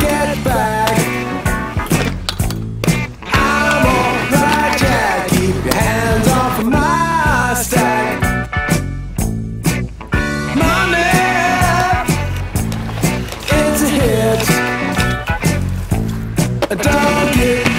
get back. I'm alright, Jack. Keep your hands off my stack. Money, it's a hit. Don't get